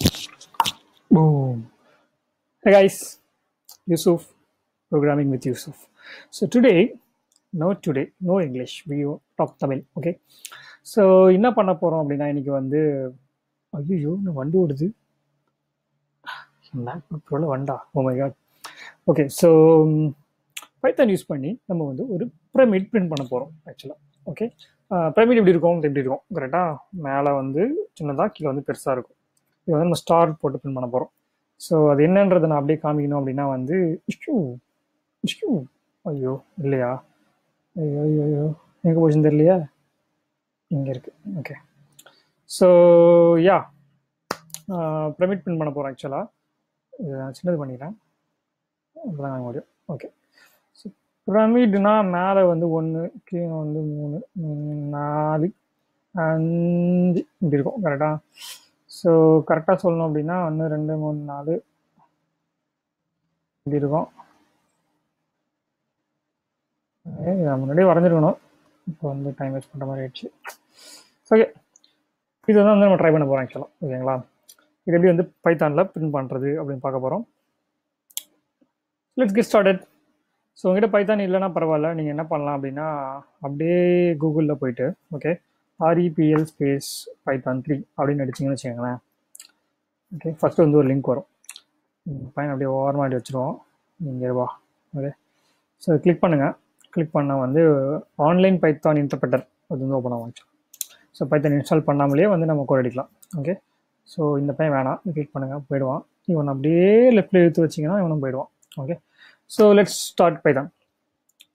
Boom. Hey guys, Yusuf, programming with Yusuf. So today, no today, no English, we talk Tamil, okay? So என்ன பண்ண போகிறோம் அப்படின்னா இன்னைக்கு வந்து ஐயோ இன்னும் வண்டி ஓடுது. மேக்புக்கில் வண்டா? ஓ my god okay so Python use பண்ணி நம்ம வந்து ஒரு பிரமிட் பிரிண்ட் பண்ண போகிறோம் ஆக்சுவலாக ஓகே பிரமிட் எப்படி இருக்கும்? எப்படி இருக்கும்? கரெக்டாக மேலே வந்து சின்னதாக கீழே வந்து பெருசாக இருக்கும். இது வந்து நம்ம ஸ்டார் போட்டு பிரிண்ட் பண்ண போகிறோம் ஸோ அது என்னன்றதை நான் அப்படியே காமிக்கணும் அப்படின்னா வந்து இஷ்யூ இஷ்யூ ஐயோ இல்லையா? ஐயோ ஐயோ ஐயோ. எங்கே போச்சுன்னு தெரியலையா? இங்கே இருக்குது okay so ya pyramid pin பண்ண போகிறோம் ஆக்சுவலாக இதை நான் சின்னது பண்ணிக்கிறேன். அப்பதான் வாங்க முடியும். ஓகே ஸோ பிரமிட்னா மேலே வந்து ஒன்று கீழே வந்து மூணு நாலு அஞ்சு. இப்படி இருக்கும். கரெக்டாக ஸோ கரெக்டாக சொல்லணும் அப்படின்னா ஒன்று ரெண்டு மூணு நாலு இப்படி இருக்கும் முன்னாடி முன்னாடியே வரைஞ்சிருக்கணும். இப்போ வந்து டைம் வேஸ்ட் பண்ணுற மாதிரி ஆயிடுச்சு. ஓகே இது தான் வந்து நம்ம ட்ரை பண்ண போகிறோம் ஆக்சுவலாக ஓகேங்களா இது எப்படி வந்து பைத்தானில் பிரிண்ட் பண்ணுறது அப்படின்னு பார்க்க போகிறோம் லெட்ஸ் கெட் ஸ்டார்டட் ஸோ உங்ககிட்ட பைத்தான் இல்லைன்னா பரவாயில்ல. நீங்கள் என்ன பண்ணலாம் அப்படின்னா அப்படியே கூகுளில் போயிட்டு okay REPL space Python three அப்படின்னு அடிச்சிங்கன்னு வச்சுக்கோங்களேன். ஓகே ஃபஸ்ட்டு வந்து ஒரு லிங்க் வரும். பையன் அப்படியே ஓரமாடி வச்சுருவோம் நீங்கள் வா. ஓகே ஸோ கிளிக் பண்ணுங்கள் கிளிக் பண்ணால் வந்து ஆன்லைன் பைத்தான் இன்டர்பிரட்டர் அது வந்து ஓப்பன் ஆகும். ஸோ பைத்தான் இன்ஸ்டால் பண்ணாமலே வந்து நம்ம கோர் அடிக்கலாம். ஓகே ஸோ இந்த பையன் வேணாம். கிளிக் பண்ணுங்கள் போயிடுவான். இவன் அப்படியே லெஃப்ட்டில் இழுத்து வச்சிங்கன்னா இவனும் போயிடுவான். Okay so let's start Python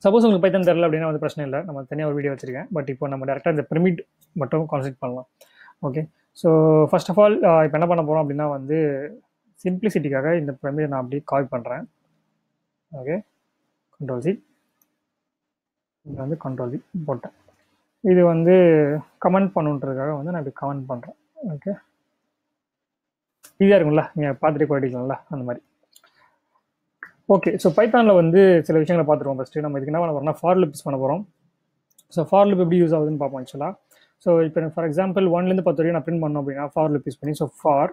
suppose உங்களுக்கு பைத்தான் தெரில அப்படின்னா வந்து பிரச்சனை இல்லை. நம்ம தனியாக ஒரு வீடியோ வச்சிருக்கேன். பட் இப்போ நம்ம டேரெக்டாக இந்த பிரமிட் மட்டும் கான்சென்ட் பண்ணலாம். Okay so first of all இப்போ என்ன பண்ண போகிறோம் அப்படின்னா வந்து சிம்பிளிசிட்டிக்காக இந்த பிரமிடை நான் அப்படியே காப்பி பண்ணுறேன் ஓகே கண்ட்ரோல் சி இங்கே வந்து கண்ட்ரோல் சி போட்டேன். இது வந்து கமெண்ட் பண்ணுன்றதுக்காக வந்து நான் இப்படி கமெண்ட் பண்ணுறேன் ஓகே ஈஸியாக இருக்கும்ல? நீங்கள் பார்த்துட்டு போயிட்டீங்களா அந்த மாதிரி. ஓகே ஸோ பைத்தானில் வந்து சில விஷயங்களை பார்த்துருவோம் ஃபஸ்ட்டு நம்ம இதுக்கு என்ன பண்ண போகிறோம்னா ஃபார் லிப்ஸ் பண்ண போகிறோம் ஸோ ஃபார் லிப் எப்படி யூஸ் ஆகுதுன்னு பார்ப்போம் ஆக்சுவலாக ஸோ இப்போ ஃபார் எக்ஸாம்பிள் ஒன்லேருந்து பத்து வரைக்கும் நான் பிரிண்ட் பண்ணோம் அப்படின்னா ஃபார் லிப் யூஸ் பண்ணி so for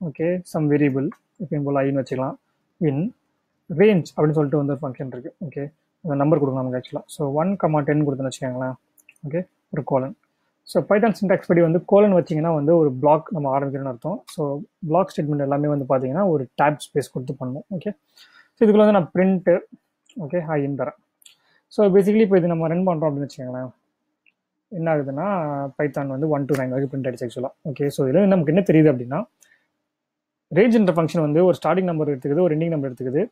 okay sum variable இப்போ போல் ஐன்னு வச்சுக்கலாம். இன் ரேஞ்ச் அப்படின்னு சொல்லிட்டு வந்து ஒரு ஃபங்க்ஷன் இருக்குது ஓகே அந்த நம்பர் கொடுங்க நமக்கு ஆக்சுவலாக ஸோ ஒன் கமா டென் கொடுத்துன்னு வச்சுக்கோங்களேன் ஓகே ஒரு கோலன் ஸோ பைத்தான் சின்டாக்ஸ் படி வந்து கோலன் வச்சிங்கன்னா வந்து ஒரு பிளாக் நம்ம ஆரம்பிக்கிறோம்னு அர்த்தம். ஸோ பிளாக் ஸ்டேட்மெண்ட் எல்லாமே வந்து பார்த்தீங்கன்னா ஒரு டேப் ஸ்பேஸ் கொடுத்து பண்ணணும் ஓகே ஸோ இதுக்குள்ள வந்து நான் பிரிண்ட்டு ஓகே ஹைன்னு தரேன். ஸோ பேசிக்கலி இப்போ இது நம்ம ரன் பண்ணுறோம் அப்படின்னு வச்சுக்கோங்களேன். என்ன ஆகுதுன்னா பைத்தான் வந்து ஒன் டூ நைன் வரைக்கும் பிரிண்ட் ஆகிடுச்சு ஆக்சுவலாக ஓகே ஸோ இதில் நமக்கு என்ன தெரியுது அப்படின்னா ரேஞ்சுன்ற ஃபங்க்ஷன் வந்து ஒரு ஸ்டார்டிங் நம்பர் எடுத்துக்குது ஒரு எண்டிங் நம்பர் எடுத்துக்குது.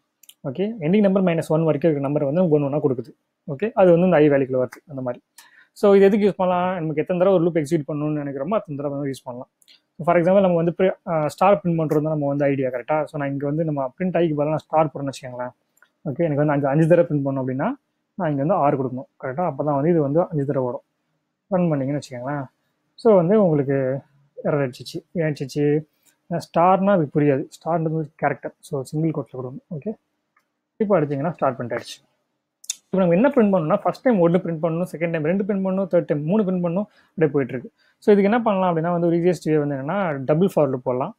Okay ending number minus one வரைக்கும் இருக்கிற நம்பர் வந்து ஒன்று ஒன்றா கொடுக்குது. ஓகே அது வந்து இந்த ஐ வேலைக்குள்ள வருது அந்த மாதிரி. ஸோ இது எதுக்கு யூஸ் பண்ணலாம்? நமக்கு எத்தனை தடவை ஒரு லூப் எக்ஸிக்யூட் பண்ணணும்னு நினைக்கிறோமோ அத்தனை தடவை வந்து யூஸ் பண்ணலாம். ஃபார் எக்ஸாம்பிள் நம்ம வந்து ஸ்டார் பிரிண்ட் பண்ணுறது நம்ம வந்து ஐடியா கரெக்டாக ஸோ நான் இங்கே வந்து நம்ம பிரிண்ட் ஆகிக்கு பதிலாக நான் ஸ்டார் போடணும்னு வச்சுக்கோங்களேன். ஓகே எனக்கு வந்து அஞ்சு அஞ்சு தடவை பிரிண்ட் பண்ணோம் அப்படின்னா நான் இங்கே வந்து ஆறு கொடுக்கணும் கரெக்டாக அப்போ தான் வந்து இது வந்து அஞ்சு தடவை வரும். ரன் பண்ணிங்கன்னு வச்சுக்கோங்களேன். ஸோ வந்து உங்களுக்கு எரர் அடிச்சிச்சு. ஏன் அடிச்சிச்சு? ஸ்டார்னால் அது புரியாது. ஸ்டார்ன்றது கேரக்டர் ஸோ சிங்கிள் கோட்டில் கொடுக்கணும். ஓகே இப்போ அடிச்சிங்கன்னா ஸ்டார்ட் பண்ணிட்டு ஆயிடுச்சு. இப்போ நம்ம என்ன பிரிண்ட் பண்ணணும்னா ஃபஸ்ட் டைம் ஒன்று பிரிண்ட் பண்ணணும் செகண்ட் டைம் ரெண்டு பிரிண்ட் பண்ணணும் தேர்ட் டைம் மூணு பிரிண்ட் பண்ணணும் அப்படியே போயிட்டுருக்கு ஸோ இதுக்கு என்ன பண்ணலாம் அப்படின்னா வந்து ஒரு ஈஸியஸ்ட் வே வந்து என்னென்னா டபுள் ஃபார்ல போடலாம்.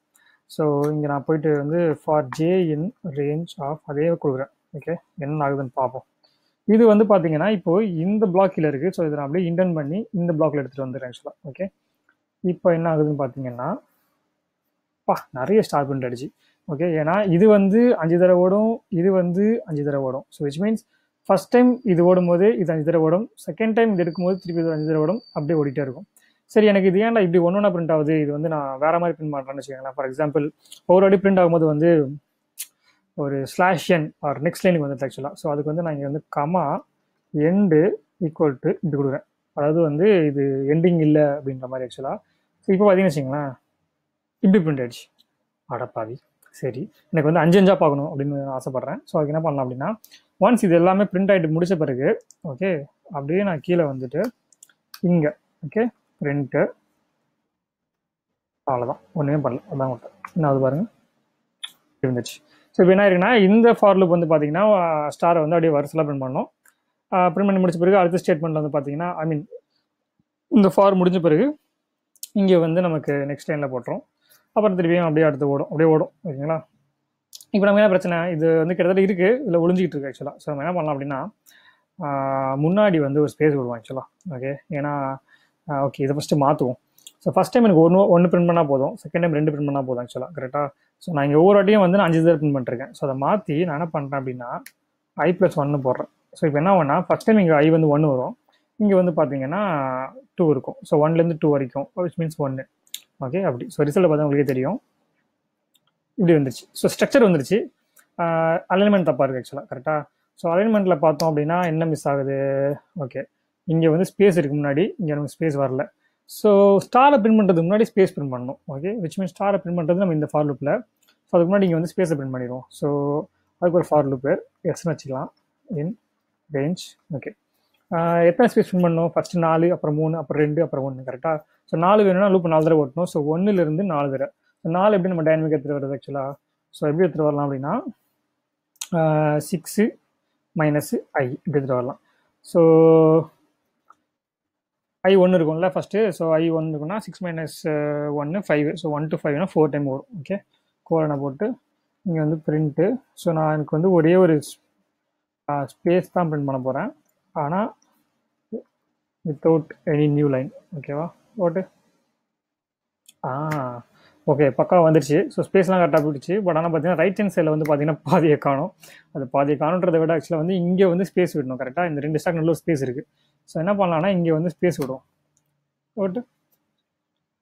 ஸோ இங்கே நான் போயிட்டு வந்து for J in range of அதே கொடுக்குறேன். ஓகே என்ன ஆகுதுன்னு பார்ப்போம். இது வந்து பார்த்தீங்கன்னா இப்போது இந்த பிளாக்கில் இருக்குது ஸோ இதை நான் அப்படியே இன்டன் பண்ணி இந்த பிளாக்கில் எடுத்துகிட்டு வந்துடுறேன் ஆக்சுவலாக ஓகே இப்போ என்ன ஆகுதுன்னு பார்த்தீங்கன்னா பா நிறைய ஸ்டார் பிரிண்ட் அடிச்சு. ஓகே ஏன்னா இது வந்து அஞ்சு தடவை ஓடும் இது வந்து அஞ்சு தடவை ஓடும். So which means first time இது ஓடும்போது இது அஞ்சு தடவை ஓடும். செகண்ட் டைம் இது எடுக்கும்போது திருப்பி இது அஞ்சு தடவை ஓடும். அப்படியே ஓடிட்டே இருக்கும். சரி எனக்கு இது ஏன்டா இப்படி ஒன்று ஒன்றா பிரிண்ட் ஆகுது? இது வந்து நான் வேற மாதிரி பிரிண்ட் பண்ணுறேன்னு வச்சுக்கோங்களேன். ஃபார் எக்ஸாம்பிள் ஒவ்வொரு அடி பிரிண்ட் ஆகும்போது வந்து ஒரு ஸ்லாஷ் என் ஆர் நெக்ஸ்ட் லைனுக்கு வந்துட்டு ஆக்சுவலாக ஸோ அதுக்கு வந்து நான் இங்கே வந்து கமா எண்டு ஈக்குவல் டு இப்படி கொடுக்குறேன். அதாவது வந்து இது எண்டிங் இல்லை அப்படின்ற மாதிரி ஆக்சுவலாக ஸோ இப்போ பார்த்தீங்கன்னு வச்சிங்களேன் இப்படி பிரிண்ட் ஆயிடுச்சு. அடப்பாவி சரி எனக்கு வந்து அஞ்சு அஞ்சாக பார்க்கணும் அப்படின்னு நான் ஆசைப்பட்றேன். ஸோ அதுக்கு என்ன பண்ணலாம் அப்படின்னா ஒன்ஸ் இது எல்லாமே பிரிண்ட் ஆகிட்டு முடித்த பிறகு ஓகே அப்படியே நான் கீழே வந்துட்டு இங்கே ஓகே பிரிண்ட்டு அவ்வளோதான் ஒன்றுமே பண்ணல. அதான் மட்டும் என்ன அது பாருங்கள் இருந்துச்சு ஸோ இப்போ என்ன இருக்குன்னா இந்த ஃபார் லூப் வந்து பார்த்தீங்கன்னா ஸ்டாரை வந்து அப்படியே வருஷலாக பிரிண்ட் பண்ணோம் பிரிண்ட் பண்ணி முடிச்ச பிறகு அடுத்த ஸ்டேட்மெண்ட்டில் வந்து பார்த்தீங்கன்னா ஐ மீன் இந்த ஃபார் முடிஞ்ச பிறகு இங்கே வந்து நமக்கு நெக்ஸ்ட் லைனில் போட்டுரும். அப்புறம் திருப்பியும் அப்படியே அடுத்து ஓடும். அப்படியே ஓடும். ஓகேங்களா? இப்போ நம்ம என்ன பிரச்சனை? இது வந்து கிட்டத்தட்ட இருக்குது இதில் ஒளிஞ்சிக்கிட்டு இருக்கு ஆக்சுவலாக ஸோ நம்ம என்ன பண்ணலாம் அப்படின்னா முன்னாடி வந்து ஒரு ஸ்பேஸ் விடுவோம் ஆக்சுவலாக ஓகே ஏன்னா ஓகே இதை ஃபஸ்ட்டு மாற்றுவோம் ஸோ ஃபஸ்ட் டைம் எனக்கு ஒன்று ஒன்று பிரிண்ட் பண்ணால் போதும். செகண்ட் டைம் ரெண்டு பிரிண்ட் பண்ணால் போதும் ஆக்சுவலாக கரெக்டாக ஸோ நான் இங்கே ஒவ்வொரு வாட்டியும் வந்து நான் அஞ்சு தடவை பிரிண்ட் பண்ணிருக்கேன் ஸோ அதை மாற்றி நான் என்ன பண்ணுறேன் அப்படின்னா ஐ ப்ளஸ் ஒன்று போடுறேன். ஸோ இப்போ என்ன பண்ணால் ஃபஸ்ட் டைம் இங்கே ஐ வந்து ஒன்று வரும். இங்கே வந்து பார்த்தீங்கன்னா டூ இருக்கும். ஸோ ஒன்லேருந்து டூ வரைக்கும். விச் மீன்ஸ் ஒன்று ஓகே அப்படி. ஸோ ரிசல்ட் பார்த்தா உங்களுக்கே தெரியும். இப்படி வந்துருச்சு. ஸோ ஸ்ட்ரக்சர் வந்துருச்சு. அலைன்மெண்ட் தப்பாக இருக்குது ஆக்சுவலாக கரெக்டாக ஸோ அலைன்மெண்ட்டில் பார்த்தோம் அப்படின்னா என்ன மிஸ் ஆகுது? ஓகே இங்கே வந்து ஸ்பேஸ் இருக்கு முன்னாடி இங்கே நமக்கு ஸ்பேஸ் வரல. ஸோ ஸ்டாரை பிரிண்ட் பண்ணுறதுக்கு முன்னாடி ஸ்பேஸ் பிரிண்ட் பண்ணணும் ஓகே விச் மீன் ஸ்டாரை பிரிண்ட் பண்ணுறது நம்ம இந்த ஃபார் லூப்பில் ஸோ அதுக்கு முன்னாடி இங்கே வந்து ஸ்பேஸை பிரிண்ட் பண்ணிடுவோம். ஸோ அதுக்கு ஒரு ஃபார் லூப்பு எக்ஸ்னு வச்சுக்கலாம். இன் ரேஞ்ச் ஓகே எத்தனை ஸ்பேஸ் பிரிண்ட் பண்ணணும்? ஃபஸ்ட்டு நாலு அப்புறம் மூணு அப்புறம் ரெண்டு அப்புறம் ஒன்று கரெக்டாக ஸோ நாலு வேணும்னா லூப் நாலு தடவை ஓட்டணும் ஸோ ஒன்றுலேருந்து நாலு தடவை. ஸோ நாலு எப்படி நம்ம டைனமிக் எடுத்துகிட்டு வருது ஆக்சுவலாக ஸோ எப்படி எடுத்துகிட்டு வரலாம் அப்படின்னா சிக்ஸு மைனஸு ஐ இப்படி எடுத்துகிட்டு வரலாம். ஸோ ஐ ஒன்று இருக்கும்ல ஃபஸ்ட்டு ஸோ ஐ ஒன்று இருக்குன்னா சிக்ஸ் மைனஸ் ஒன்று ஃபைவ் ஸோ ஒன் டு ஃபைவ்னா ஃபோர் டைம் வரும். ஓகே கோலனை போட்டு இங்கே வந்து பிரிண்ட்டு ஸோ நான் எனக்கு வந்து ஒரே ஒரு ஸ்பேஸ் தான் பிரிண்ட் பண்ண போகிறேன் ஆனால் வித்தவுட் எனி நியூ லைன் ஓகேவா போட்டு ஆ. ஓகே பக்கா வந்துருச்சு. ஸோ ஸ்பேஸ்லாம் கரெக்டாக போயிடுச்சு. பட் ஆனால் பார்த்தீங்கன்னா ரைட் ஹேண்ட் சைடில் வந்து பார்த்தீங்கன்னா பாதியை காணும். அது பாதியை காணுன்றதை விட ஆக்சுவலாக வந்து இங்கே வந்து ஸ்பேஸ் விடணும் கரெக்டாக இந்த ரெண்டு ஸ்டாக் நல்ல ஸ்பேஸ் இருக்குது ஸோ என்ன பண்ணலாம்னா இங்கே வந்து ஸ்பேஸ் விடுவோம். போட்டு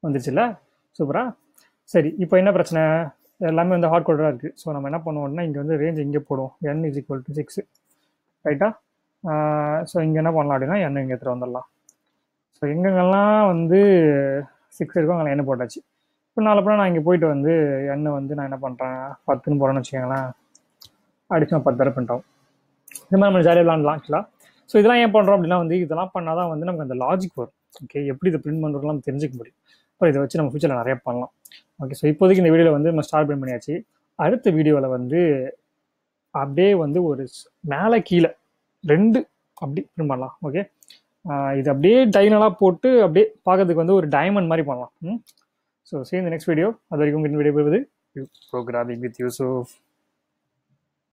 வந்துருச்சுல்ல சூப்பரா சரி இப்போ என்ன பிரச்சனை? எல்லாமே வந்து ஹார்ட் கோடராக இருக்குது ஸோ நம்ம என்ன பண்ணுவோம்னா இங்கே வந்து ரேஞ்ச் இங்கே போடுவோம். N is equal to six ரைட்டா ஸோ இங்கே என்ன பண்ணலாம் அப்படின்னா எண்ணெய் இங்கே எடுத்துகிட்டு வந்துடலாம். ஸோ எங்கெங்கெல்லாம் வந்து சிக்ஸ் இருக்கோ அங்கே எண்ணெய் போட்டாச்சு. இப்போ நாலப்பறம் நான் இங்கே போயிட்டு வந்து எண்ணெய் வந்து நான் என்ன பண்ணுறேன் பத்துன்னு போகிறேன்னு வச்சுக்கோங்களேன். அடிச்சு நான் பத்து தடவை பண்ணிட்டோம். இந்த மாதிரி நம்ம ஜாலியாக விளாண்டலாம் ஆக்சுவலாக ஸோ இதெல்லாம் ஏன் பண்ணுறோம் அப்படின்னா வந்து இதெல்லாம் பண்ணால் தான் வந்து நமக்கு அந்த லாஜிக் வரும். ஓகே எப்படி இதை பிரிண்ட் பண்ணுறதுலாம் நம்ம தெரிஞ்சுக்க முடியும். அப்புறம் இதை வச்சு நம்ம ஃபியூச்சரில் நிறைய பண்ணலாம். ஓகே ஸோ இப்போதைக்கு இந்த வீடியோவில் வந்து நம்ம ஸ்டார்ட் பிரிண்ட் பண்ணியாச்சு. அடுத்த வீடியோவில் வந்து அப்படியே வந்து ஒரு மேலே கீழே ரெண்டு அப்படி பிரிண்ட் பண்ணலாம். ஓகே இது அப்படியே டைனலாக போட்டு அப்படியே பார்க்கறதுக்கு வந்து ஒரு டைமண்ட் மாதிரி பண்ணலாம். So see you in the next video. Other you can video with programming with use of